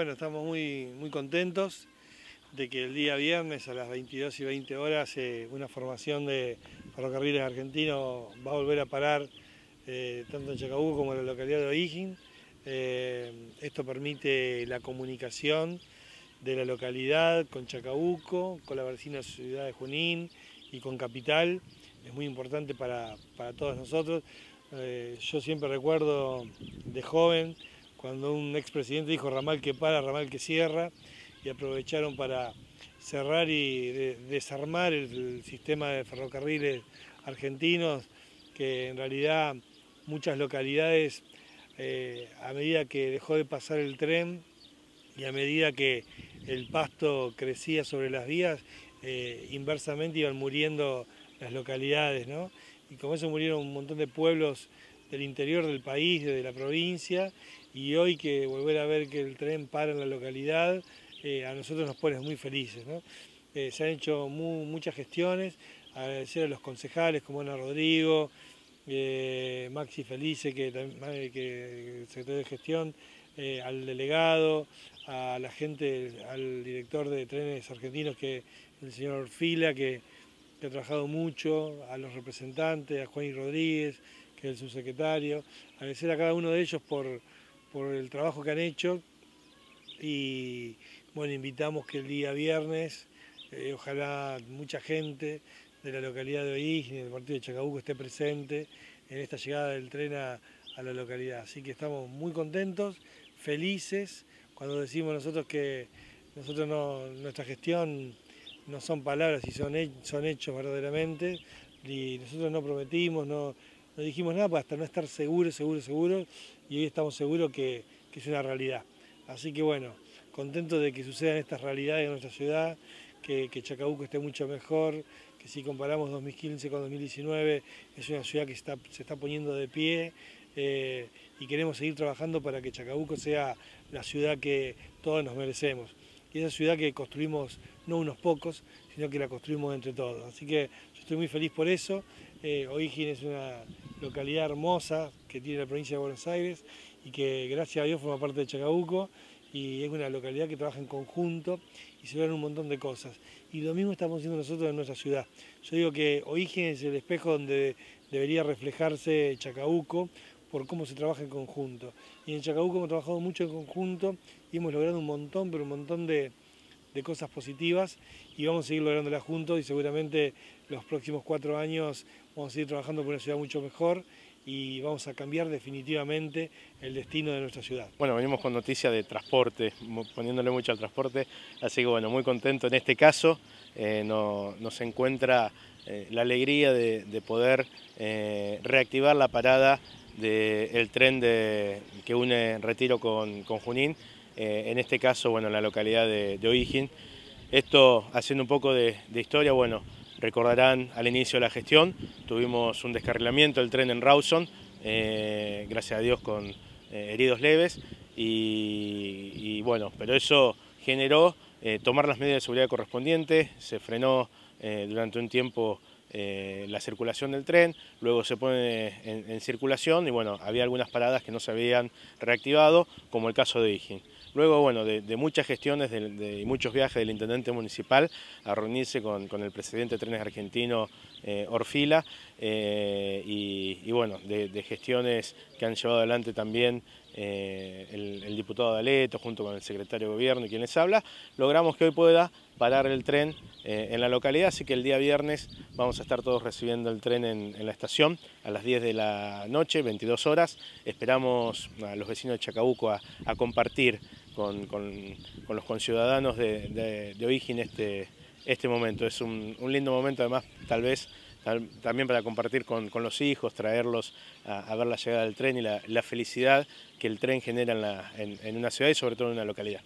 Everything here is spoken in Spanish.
Bueno, estamos muy, muy contentos de que el día viernes a las 22 y 20 horas eh, una formación de ferrocarriles argentinos va a volver a parar eh, tanto en Chacabuco como en la localidad de O'Higgins. Eh, esto permite la comunicación de la localidad con Chacabuco, con la vecina ciudad de Junín y con Capital. Es muy importante para, para todos nosotros. yo siempre recuerdo de joven cuando un expresidente dijo ramal que para, ramal que cierra, y aprovecharon para cerrar y desarmar el, sistema de ferrocarriles argentinos, que en realidad muchas localidades, eh, a medida que dejó de pasar el tren y a medida que el pasto crecía sobre las vías, eh, inversamente iban muriendo las localidades, ¿no? Y como eso murieron un montón de pueblos del interior del país, de la provincia, y hoy que volver a ver que el tren para en la localidad, eh, a nosotros nos pone muy felices. Eh, se han hecho muchas gestiones, agradecer a los concejales como Ana Rodrigo, eh, Maxi Felice, que, que secretario de gestión, al delegado, a la gente, al director de trenes argentinos, que el señor Fila, que, que ha trabajado mucho, a los representantes, a Juan y Rodríguez, que es el subsecretario, agradecer a cada uno de ellos por por el trabajo que han hecho y bueno, invitamos que el día viernes, eh, ojalá mucha gente de la localidad de Oíz y del partido de Chacabuco esté presente en esta llegada del tren a, la localidad. Así que estamos muy contentos, felices, cuando decimos nosotros que nosotros no, nuestra gestión no son palabras y son, son hechos verdaderamente, y nosotros no prometimos, no, no dijimos nada hasta no estar seguros, seguros, seguros, y hoy estamos seguros que, es una realidad. Así que bueno, contento de que sucedan estas realidades en nuestra ciudad, que, Chacabuco esté mucho mejor, que si comparamos 2015 con 2019 es una ciudad que se está poniendo de pie eh, y queremos seguir trabajando para que Chacabuco sea la ciudad que todos nos merecemos. Y esa ciudad que construimos no unos pocos, sino que la construimos entre todos. Así que yo estoy muy feliz por eso. Eh, es una localidad hermosa que tiene la provincia de Buenos Aires y que gracias a Dios forma parte de Chacabuco y es una localidad que trabaja en conjunto y se ven un montón de cosas. Y lo mismo estamos haciendo nosotros en nuestra ciudad. Yo digo que Oígenes es el espejo donde debería reflejarse Chacabuco por cómo se trabaja en conjunto. Y en Chacabuco hemos trabajado mucho en conjunto y hemos logrado un montón, pero un montón de, de cosas positivas y vamos a seguir lográndolas juntos y seguramente los próximos cuatro años vamos a seguir trabajando por una ciudad mucho mejor y vamos a cambiar definitivamente el destino de nuestra ciudad. Bueno, venimos con noticias de transporte, poniéndole mucho al transporte, así que bueno, muy contento en este caso, eh, nos encuentra eh, la alegría de, poder eh, reactivar la parada del tren que une Retiro con Junín, eh, en este caso, bueno, en la localidad de, de Esto, haciendo un poco de, historia, bueno, recordarán al inicio de la gestión, tuvimos un descarrilamiento del tren en Rawson, eh, gracias a Dios con eh, heridos leves, y, bueno, pero eso generó tomar las medidas de seguridad correspondientes, se frenó durante un tiempo la circulación del tren, luego se pone en, circulación y bueno, había algunas paradas que no se habían reactivado, como el caso de Ijin. Luego, bueno, de, muchas gestiones de, y muchos viajes del intendente municipal a reunirse con, el presidente de Trenes Argentino, eh, Orfila, eh, y, bueno, de, gestiones que han llevado adelante también eh, el, diputado D'Aleto junto con el secretario de Gobierno y quien les habla, logramos que hoy pueda parar el tren en la localidad, así que el día viernes vamos a estar todos recibiendo el tren en, la estación a las 10 de la noche, 22 horas. Esperamos a los vecinos de Chacabuco a compartir con, los conciudadanos de, de, este, este momento. Es un, lindo momento además tal vez también para compartir con, los hijos, traerlos a, ver la llegada del tren y la, felicidad que el tren genera en, en una ciudad y sobre todo en una localidad.